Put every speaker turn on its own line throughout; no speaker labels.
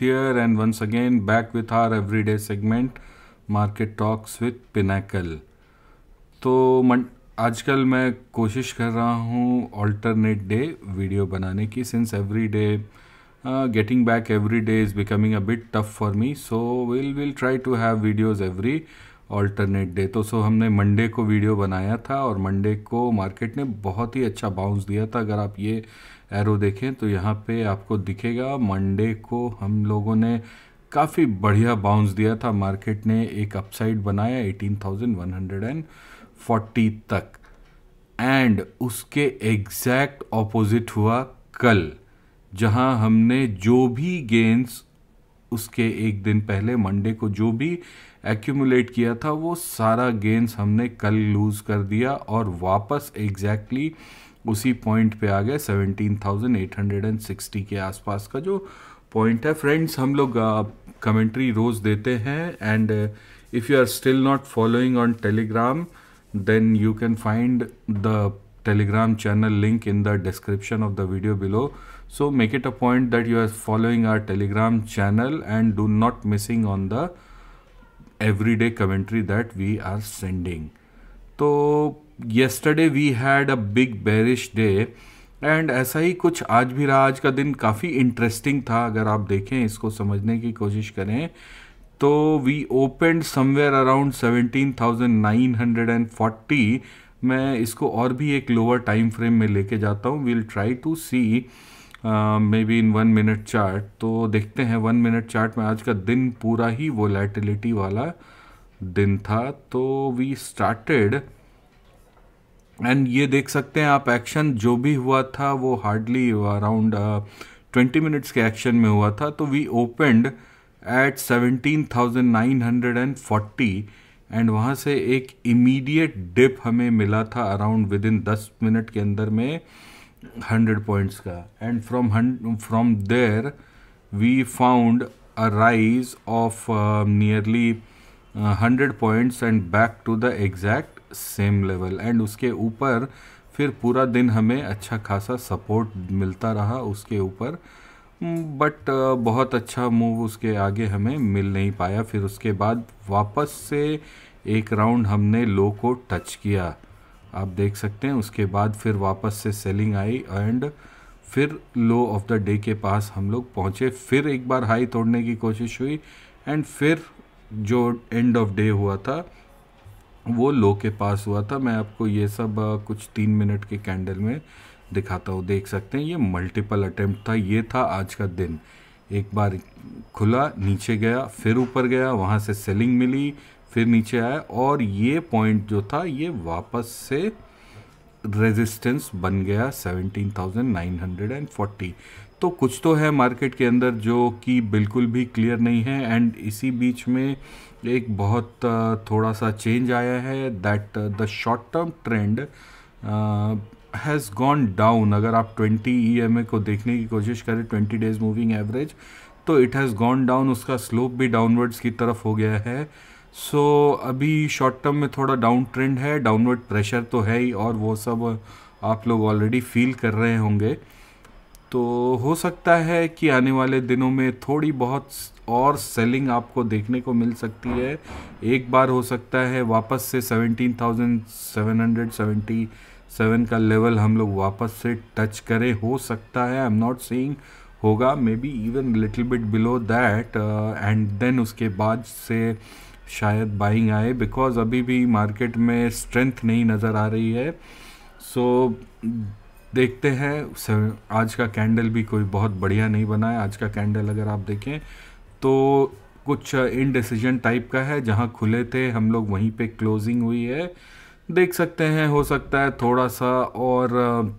here, and once again back with our everyday segment Market Talks with Pinnacle. तो मन आजकल मैं कोशिश कर रहा हूँ ऑल्टरनेट डे वीडियो बनाने की since every day getting back every day is becoming a bit tough for me so will will try to have videos every alternate day तो सो हमने मंडे को वीडियो बनाया था और मंडे को market ने बहुत ही अच्छा बाउंस दिया था अगर आप ये एरो देखें तो यहाँ पे आपको दिखेगा मंडे को हम लोगों ने काफ़ी बढ़िया बाउंस दिया था। मार्केट ने एक अपसाइड बनाया 18,140 तक। एंड उसके एग्जैक्ट ऑपोजिट हुआ कल जहाँ हमने जो भी गेंस उसके एक दिन पहले मंडे को जो भी एक्यूमुलेट किया था वो सारा गेंस हमने कल लूज़ कर दिया और वापस एग्जैक्टली exactly उसी पॉइंट पे आ गए 17,860 के आसपास का जो पॉइंट है। फ्रेंड्स हम लोग कमेंट्री रोज देते हैं and if you are still not following on Telegram then you can find the Telegram channel link in the description of the video below so make it a point that you are following our Telegram channel and do not missing on the every day commentary that we are sending तो yesterday we had a big bearish day and ऐसा ही कुछ आज भी रहा। आज का दिन काफ़ी इंटरेस्टिंग था, अगर आप देखें इसको समझने की कोशिश करें। तो we open somewhere around seventeen thousand nine hundred and forty मैं इसको और भी एक लोअर टाइम फ्रेम में लेके जाता हूँ। We'll try to see maybe in one minute chart तो देखते हैं वन मिनट चार्ट में आज का दिन पूरा ही वोलेटिलिटी वाला दिन था तो वी स्टार्टेड एंड ये देख सकते हैं आप एक्शन जो भी हुआ था, वो हार्डली अराउंड ट्वेंटी मिनट्स के एक्शन में हुआ था तो we opened at seventeen thousand nine hundred and forty and वहाँ से एक इमीडिएट डिप हमें मिला था अराउंड विद इन दस मिनट के अंदर में हंड्रेड पॉइंट्स का। And from from there we found a rise of nearly hundred points and back to the exact same level and उसके ऊपर फिर पूरा दिन हमें अच्छा खासा सपोर्ट मिलता रहा उसके ऊपर। बट बहुत अच्छा मूव उसके आगे हमें मिल नहीं पाया। फिर उसके बाद वापस से एक राउंड हमने लो को टच किया। आप देख सकते हैं, उसके बाद फिर वापस से सेलिंग आई एंड फिर लो ऑफ़ द डे के पास हम लोग पहुँचे। फिर एक बार हाई तोड़ने की कोशिश हुई एंड फिर जो एंड ऑफ़ डे हुआ था वो लो के पास हुआ था। मैं आपको ये सब कुछ तीन मिनट के कैंडल में दिखाता हूँ। देख सकते हैं ये मल्टीपल अटेम्प्ट था ये था आज का दिन। एक बार खुला नीचे गया फिर ऊपर गया वहाँ से सेलिंग मिली फिर नीचे आया और ये पॉइंट जो था ये वापस से रेजिस्टेंस बन गया 17,940 तो कुछ तो है मार्केट के अंदर जो कि बिल्कुल भी क्लियर नहीं है एंड इसी बीच में एक बहुत थोड़ा सा चेंज आया है that the short term trend has gone down अगर आप 20 ईएमए को देखने की कोशिश करें 20 डेज़ मूविंग एवरेज तो इट हैज़ गॉन डाउन उसका स्लोप भी डाउनवर्ड्स की तरफ़ हो गया है। सो so, अभी शॉर्ट टर्म में थोड़ा डाउन ट्रेंड है डाउनवर्ड प्रेशर तो है ही और वो सब आप लोग ऑलरेडी फील कर रहे होंगे। तो हो सकता है कि आने वाले दिनों में थोड़ी बहुत और सेलिंग आपको देखने को मिल सकती है। एक बार हो सकता है वापस से 17,777 का लेवल हम लोग वापस से टच करें। हो सकता है आई एम नॉट सेइंग होगा maybe even little bit below that and then उसके बाद से शायद बाइंग आए बिकॉज़ अभी भी मार्केट में स्ट्रेंथ नहीं नज़र आ रही है। सो so, देखते हैं। आज का कैंडल भी कोई बहुत बढ़िया नहीं बना है। आज का कैंडल अगर आप देखें तो कुछ इनडिसीजन टाइप का है। जहाँ खुले थे, हम लोग वहीं पे क्लोजिंग हुई है। देख सकते हैं, हो सकता है थोड़ा सा और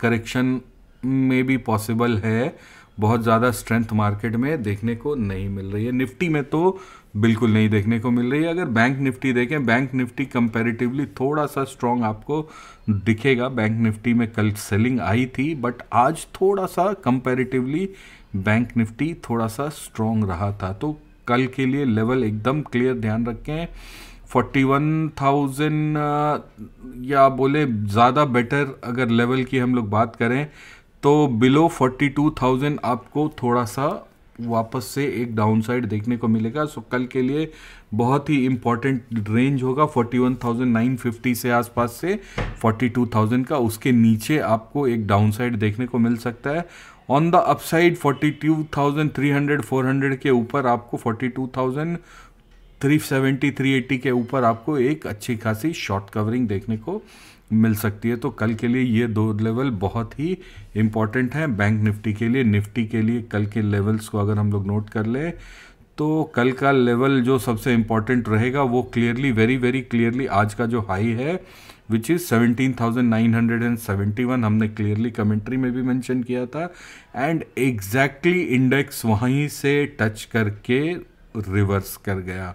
करेक्शन में भी पॉसिबल है। बहुत ज़्यादा स्ट्रेंथ मार्केट में देखने को नहीं मिल रही है। निफ्टी में तो बिल्कुल नहीं देखने को मिल रही है। अगर बैंक निफ्टी देखें, बैंक निफ्टी कंपैरेटिवली थोड़ा सा स्ट्रॉन्ग आपको दिखेगा। बैंक निफ्टी में कल सेलिंग आई थी बट आज थोड़ा सा कंपैरेटिवली बैंक निफ्टी थोड़ा सा स्ट्रॉन्ग रहा था। तो कल के लिए लेवल एकदम क्लियर ध्यान रखें। फोर्टी वन थाउज़ेंड या बोले ज़्यादा बेटर अगर लेवल की हम लोग बात करें तो बिलो फोर्टी टू थाउज़ेंड आपको थोड़ा सा वापस से एक डाउन साइड देखने को मिलेगा। सो कल के लिए बहुत ही इंपॉर्टेंट रेंज होगा। 41,950 से आसपास से 42,000 का। उसके नीचे आपको एक डाउन साइड देखने को मिल सकता है। ऑन द अपसाइड 42,300 400 के ऊपर आपको 42,000 370 380 के ऊपर आपको एक अच्छी खासी शॉर्ट कवरिंग देखने को मिल सकती है। तो कल के लिए ये दो लेवल बहुत ही इंपॉर्टेंट हैं। बैंक निफ्टी के लिए निफ्टी के लिए कल के लेवल्स को अगर हम लोग नोट कर लें तो कल का लेवल जो सबसे इंपॉर्टेंट रहेगा, वो क्लियरली वेरी वेरी क्लियरली आज का जो हाई है which is seventeen thousand nine hundred and seventy one हमने क्लियरली कमेंट्री में भी मेंशन किया था। एंड एग्जैक्टली इंडेक्स वहीं से टच करके रिवर्स कर गया।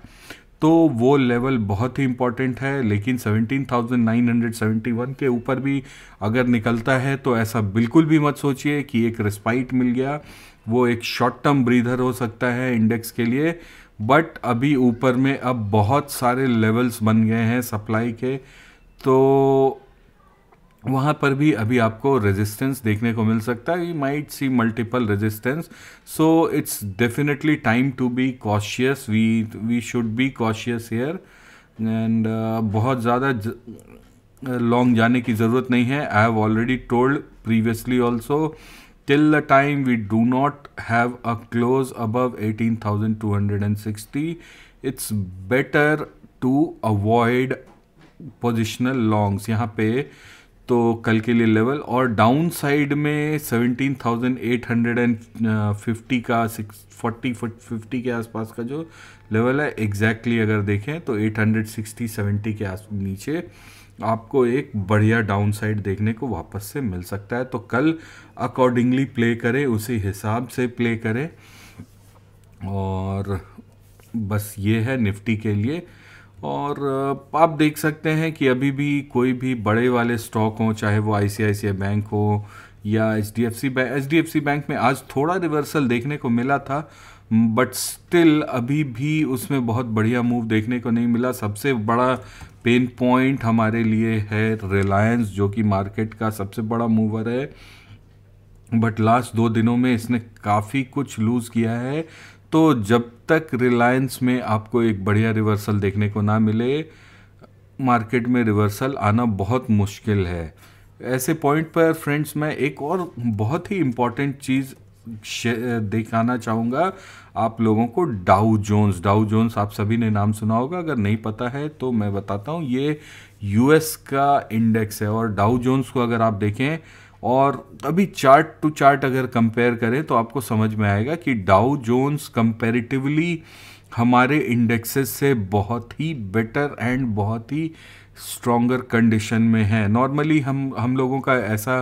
तो वो लेवल बहुत ही इंपॉर्टेंट है लेकिन 17,971 के ऊपर भी अगर निकलता है तो ऐसा बिल्कुल भी मत सोचिए कि एक रिस्पाइट मिल गया। वो एक शॉर्ट टर्म ब्रीदर हो सकता है इंडेक्स के लिए बट अभी ऊपर में अब बहुत सारे लेवल्स बन गए हैं सप्लाई के। तो वहाँ पर भी अभी आपको रेजिस्टेंस देखने को मिल सकता है। You might see multiple resistance so it's definitely time to be cautious we we should be cautious here and बहुत ज़्यादा लॉन्ग जाने की ज़रूरत नहीं है। I have already told previously also till the time we do not have a close above 18,260 it's better to avoid positional longs यहाँ पे तो कल के लिए लेवल और डाउन साइड में 17,850 का सिक्स फोर्टी फिफ्टी के आसपास का जो लेवल है एग्जैक्टली exactly अगर देखें तो 860 70 के आस नीचे आपको एक बढ़िया डाउन साइड देखने को वापस से मिल सकता है। तो कल अकॉर्डिंगली प्ले करें उसी हिसाब से प्ले करें। और बस ये है निफ्टी के लिए। और आप देख सकते हैं कि अभी भी कोई भी बड़े वाले स्टॉक हों, चाहे वो आई बैंक हो या H D F C bank H D F C bank में आज थोड़ा रिवर्सल देखने को मिला था बट स्टिल अभी भी उसमें बहुत बढ़िया मूव देखने को नहीं मिला। सबसे बड़ा पेन पॉइंट हमारे लिए है रिलायंस जो कि मार्केट का सबसे बड़ा मूवर है। बट लास्ट दो दिनों में इसने काफ़ी कुछ लूज़ किया है। तो जब तक रिलायंस में आपको एक बढ़िया रिवर्सल देखने को ना मिले मार्केट में रिवर्सल आना बहुत मुश्किल है। ऐसे पॉइंट पर फ्रेंड्स मैं एक और बहुत ही इंपॉर्टेंट चीज़ दिखाना चाहूँगा। आप लोगों को डाउ जोन्स डाउ जोन्स आप सभी ने नाम सुना होगा, अगर नहीं पता है तो मैं बताता हूँ। ये यूएस का इंडेक्स है और डाउ जोन्स को अगर आप देखें और अभी चार्ट टू चार्ट अगर कंपेयर करें तो आपको समझ में आएगा कि डाउ जोन्स कंपेरेटिवली हमारे इंडेक्सेस से बहुत ही बेटर एंड बहुत ही स्ट्रॉन्गर कंडीशन में है। नॉर्मली हम हम लोगों का ऐसा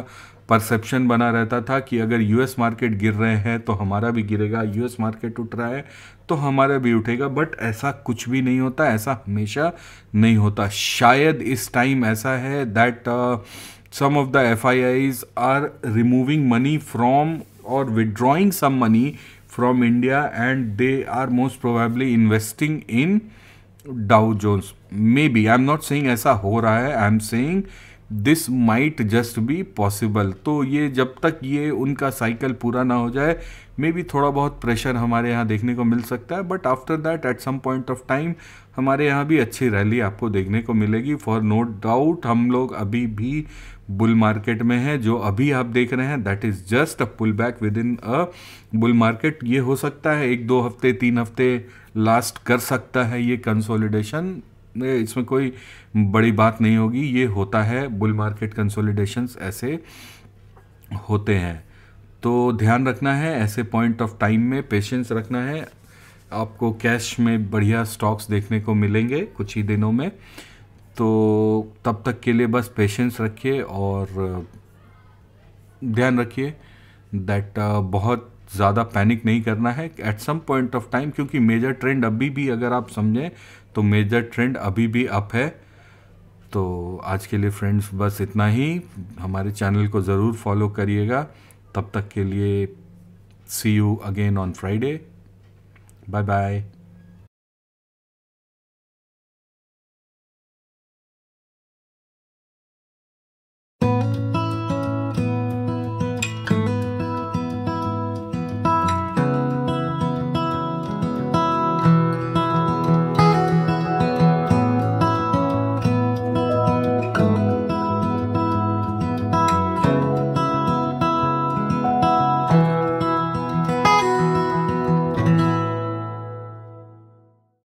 परसेप्शन बना रहता था कि अगर यूएस मार्केट गिर रहे हैं तो हमारा भी गिरेगा। यूएस मार्केट उठ रहा है तो हमारा भी उठेगा। बट ऐसा कुछ भी नहीं होता, ऐसा हमेशा नहीं होता। शायद इस टाइम ऐसा है that some of the FIIs are removing money from or withdrawing some money from India and they are most probably investing in Dow Jones. Maybe, I'm not saying ऐसा हो रहा है I am saying this might just be possible तो ये जब तक ये उनका साइकिल पूरा ना हो जाए मे बी थोड़ा बहुत प्रेशर हमारे यहाँ देखने को मिल सकता है but after that at some point of time हमारे यहाँ भी अच्छी रैली आपको देखने को मिलेगी फॉर नो डाउट हम लोग अभी भी बुल मार्केट में है, जो अभी आप देख रहे हैं that is just a pull back within a bull market ये हो सकता है, एक दो हफ़्ते, तीन हफ़्ते लास्ट कर सकता है ये कंसोलिडेशन इसमें कोई बड़ी बात नहीं होगी, ये होता है बुल मार्केट कंसोलिडेशन ऐसे होते हैं। तो ध्यान रखना है, ऐसे पॉइंट ऑफ़ टाइम में पेशेंस रखना है। आपको कैश में बढ़िया स्टॉक्स देखने को मिलेंगे कुछ ही दिनों में। तो तब तक के लिए बस पेशेंस रखिए और ध्यान रखिए दैट बहुत ज़्यादा पैनिक नहीं करना है at some point of time क्योंकि मेजर ट्रेंड अभी भी अगर आप समझें तो मेजर ट्रेंड अभी भी अप है। तो आज के लिए फ्रेंड्स बस इतना ही। हमारे चैनल को ज़रूर फॉलो करिएगा। तब तक के लिए see you again on Friday bye bye